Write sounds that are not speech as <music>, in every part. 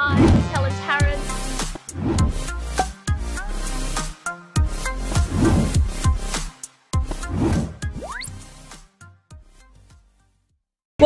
It's Helen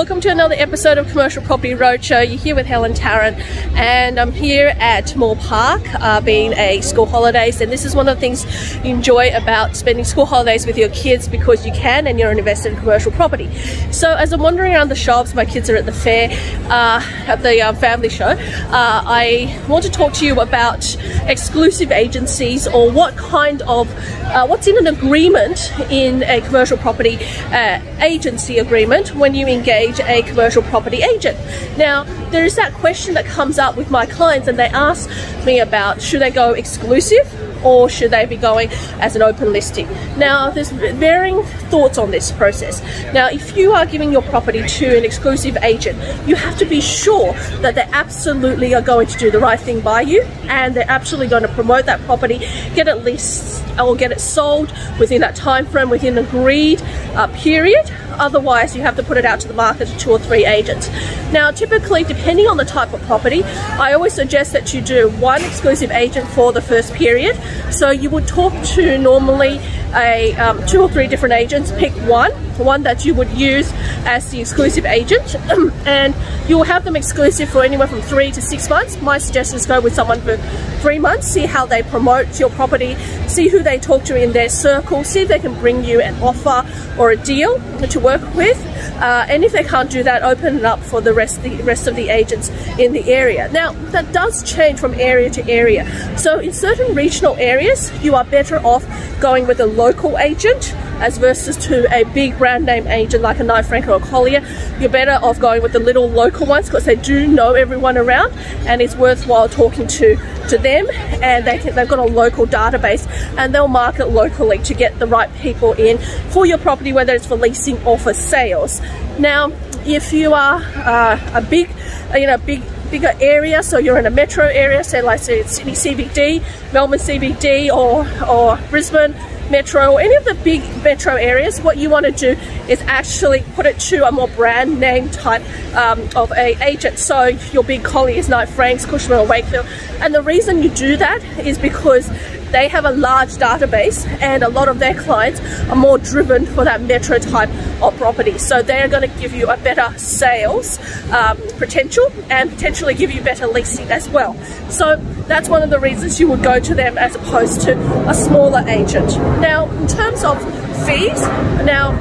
Welcome to another episode of Commercial Property Roadshow. You're here with Helen Tarrant, and I'm here at Moore Park, uh, being a school holidays. And this is one of the things you enjoy about spending school holidays with your kids because you can and you're invested in commercial property. So, as I'm wandering around the shops, my kids are at the fair, uh, at the uh, family show. Uh, I want to talk to you about exclusive agencies or what kind of uh, what's in an agreement in a commercial property uh, agency agreement when you engage a commercial property agent. Now, there is that question that comes up with my clients, and they ask me about should they go exclusive or should they be going as an open listing? Now, there's varying thoughts on this process. Now, if you are giving your property to an exclusive agent, you have to be sure that they absolutely are going to do the right thing by you and they're absolutely going to promote that property, get it leased or get it sold within that time frame, within an agreed uh, period. Otherwise, you have to put it out to the market to two or three agents. Now, typically, depending on the type of property, I always suggest that you do one exclusive agent for the first period. So you would talk to normally a um, two or three different agents, pick one, one that you would use as the exclusive agent, <clears throat> and you'll have them exclusive for anywhere from three to six months. My suggestion is go with someone for three months, see how they promote your property, see who they talk to in their circle, see if they can bring you an offer or a deal to work with. Uh, and if they can't do that, open it up for the rest, the rest of the agents in the area. Now, that does change from area to area. So in certain regional areas, you are better off going with a local agent as versus to a big brand name agent like a Knight Frank or a Collier. You're better off going with the little local ones because they do know everyone around and it's worthwhile talking to, to them and they can, they've got a local database and they'll market locally to get the right people in for your property whether it's for leasing or for sales. Now if you are uh, a big, you know, big bigger area, so you're in a metro area, say like say Sydney CBD, Melbourne CBD, or or Brisbane Metro, or any of the big metro areas, what you want to do is actually put it to a more brand name type um, of a agent. So your big Colliers, Knight Franks, Cushman or Wakefield, and the reason you do that is because they have a large database and a lot of their clients are more driven for that metro type of property. So they're going to give you a better sales um, potential and potentially give you better leasing as well. So that's one of the reasons you would go to them as opposed to a smaller agent. Now, in terms of fees, now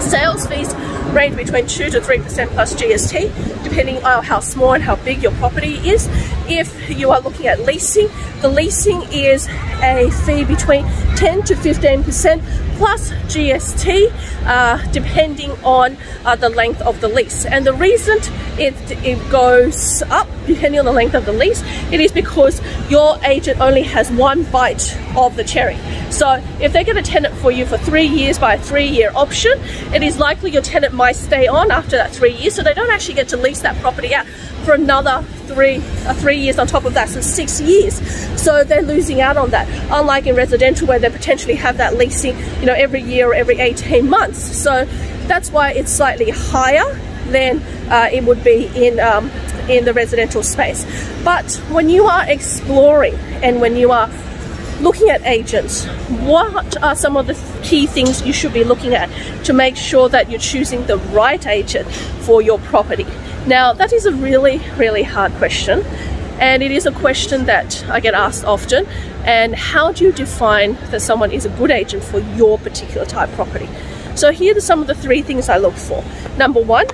sales fees range between 2 to 3% plus GST, depending on how small and how big your property is. If you are looking at leasing, the leasing is a fee between 10 to 15% plus GST, uh, depending on uh, the length of the lease. And the reason it, it goes up, depending on the length of the lease, it is because your agent only has one bite of the cherry. So if they get a tenant for you for three years by a three-year option, it is likely your tenant might stay on after that three years, so they don't actually get to lease that property out for another three uh, three years on top of that, so six years. So they're losing out on that. Unlike in residential where they potentially have that leasing, you know, every year or every 18 months. So that's why it's slightly higher than uh, it would be in um, in the residential space. But when you are exploring and when you are looking at agents, what are some of the key things you should be looking at to make sure that you're choosing the right agent for your property? Now, that is a really, really hard question, and it is a question that I get asked often. And how do you define that someone is a good agent for your particular type property? So, here are some of the three things I look for. Number one,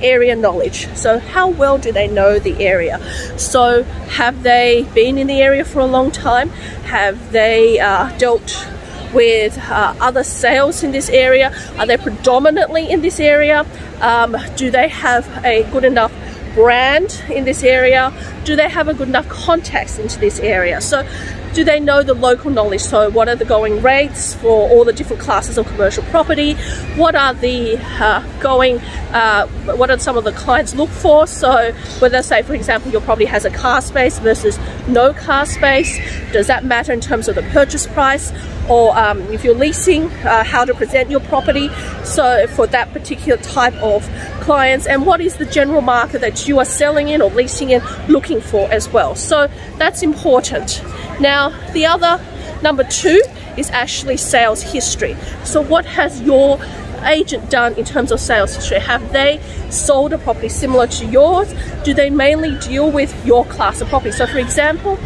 area knowledge. So, how well do they know the area? So, have they been in the area for a long time? Have they uh, dealt with uh, other sales in this area? Are they predominantly in this area? Um, do they have a good enough brand in this area? Do they have a good enough contacts into this area? So do they know the local knowledge? So what are the going rates for all the different classes of commercial property? What are the uh, going, uh, what are some of the clients look for? So whether say for example your property has a car space versus no car space, does that matter in terms of the purchase price? Or um, if you're leasing, uh, how to present your property. So for that particular type of clients and what is the general market that you are selling in or leasing in looking for as well. So that's important. Now, the other number two is actually sales history. So what has your agent done in terms of sales history? Have they sold a property similar to yours? Do they mainly deal with your class of property? So for example,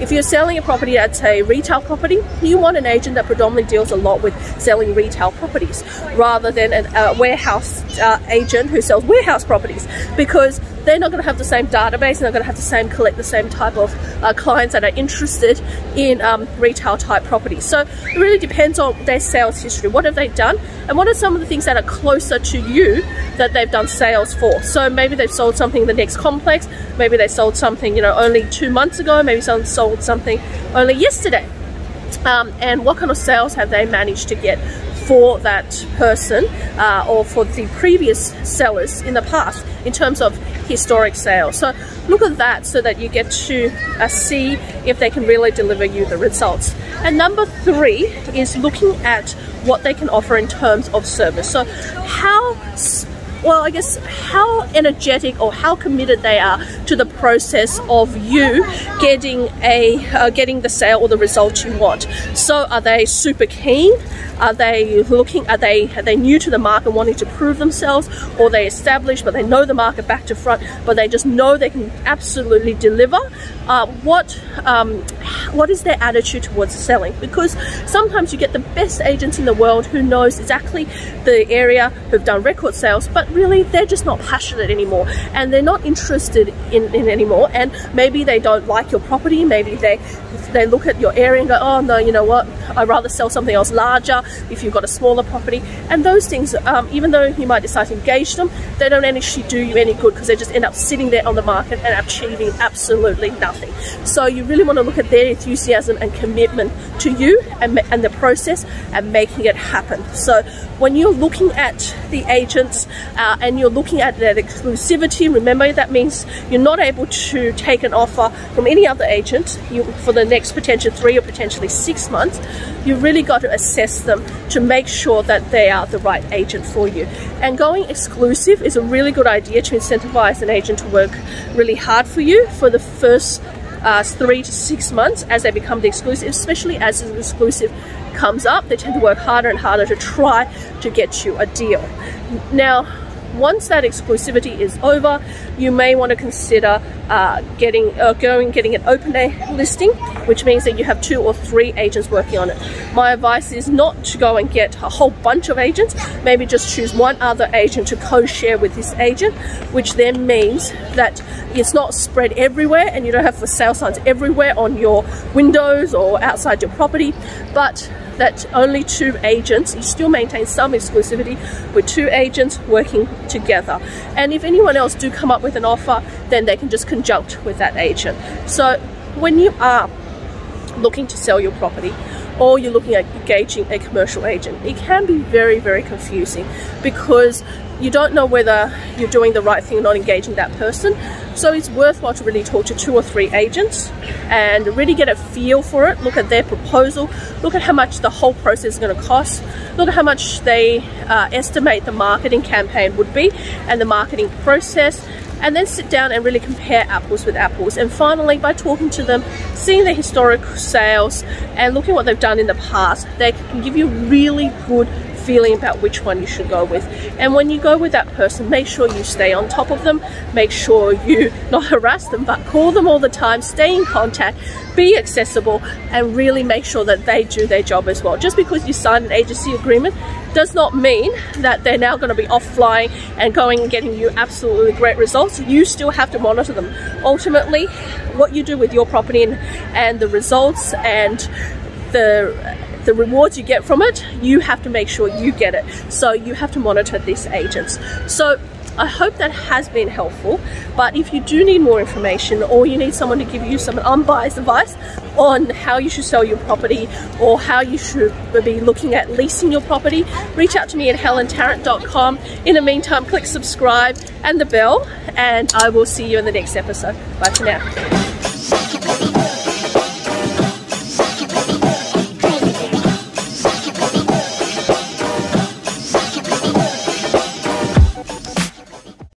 if you're selling a property that's a retail property, you want an agent that predominantly deals a lot with selling retail properties rather than a warehouse uh, agent who sells warehouse properties. Because they're not going to have the same database and they're going to have the same collect the same type of uh, clients that are interested in um, retail type properties. So it really depends on their sales history. What have they done? And what are some of the things that are closer to you that they've done sales for? So maybe they've sold something in the next complex, maybe they sold something, you know, only two months ago, maybe someone sold something only yesterday. Um, and what kind of sales have they managed to get for that person uh, or for the previous sellers in the past in terms of historic sales. So look at that so that you get to uh, see if they can really deliver you the results. And number three is looking at what they can offer in terms of service. So how well, I guess how energetic or how committed they are to the process of you getting a uh, getting the sale or the result you want. So, are they super keen? Are they looking? Are they are they new to the market, wanting to prove themselves, or they established but they know the market back to front, but they just know they can absolutely deliver? Uh, what um, what is their attitude towards selling? Because sometimes you get the best agents in the world who knows exactly the area, who've done record sales, but really they're just not passionate anymore, and they're not interested in, in anymore. And maybe they don't like your property. Maybe they they look at your area and go, oh no, you know what? I'd rather sell something else larger if you've got a smaller property. And those things, um, even though you might decide to engage them, they don't actually do you any good because they just end up sitting there on the market and achieving absolutely nothing. So you really want to look at their enthusiasm and commitment to you and, and the process and making it happen. So when you're looking at the agents uh, and you're looking at that exclusivity, remember that means you're not able to take an offer from any other agent you, for the next potential three or potentially six months. You've really got to assess them to make sure that they are the right agent for you. And going exclusive is a really good idea to incentivize an agent to work really hard for you for the first uh, three to six months as they become the exclusive, especially as the exclusive comes up, they tend to work harder and harder to try to get you a deal. Now, once that exclusivity is over, you may want to consider uh, getting uh, going getting an open day listing, which means that you have two or three agents working on it. My advice is not to go and get a whole bunch of agents. Maybe just choose one other agent to co-share with this agent, which then means that it's not spread everywhere and you don't have for sale signs everywhere on your windows or outside your property, but that only two agents, you still maintain some exclusivity with two agents working together. And if anyone else do come up with an offer, then they can just conjunct with that agent. So when you are looking to sell your property, or you're looking at engaging a commercial agent. It can be very, very confusing because you don't know whether you're doing the right thing or not engaging that person. So it's worthwhile to really talk to two or three agents and really get a feel for it. Look at their proposal, look at how much the whole process is going to cost, look at how much they uh, estimate the marketing campaign would be and the marketing process and then sit down and really compare apples with apples. And finally, by talking to them, seeing their historic sales and looking what they've done in the past, they can give you really good feeling about which one you should go with. And when you go with that person, make sure you stay on top of them, make sure you <laughs> not harass them, but call them all the time, stay in contact, be accessible, and really make sure that they do their job as well. Just because you sign an agency agreement does not mean that they're now going to be off flying and going and getting you absolutely great results. You still have to monitor them. Ultimately, what you do with your property and, and the results and the the rewards you get from it, you have to make sure you get it. So you have to monitor these agents. So I hope that has been helpful. But if you do need more information or you need someone to give you some unbiased advice on how you should sell your property or how you should be looking at leasing your property, reach out to me at helentarrant.com. In the meantime, click subscribe and the bell, and I will see you in the next episode. Bye for now.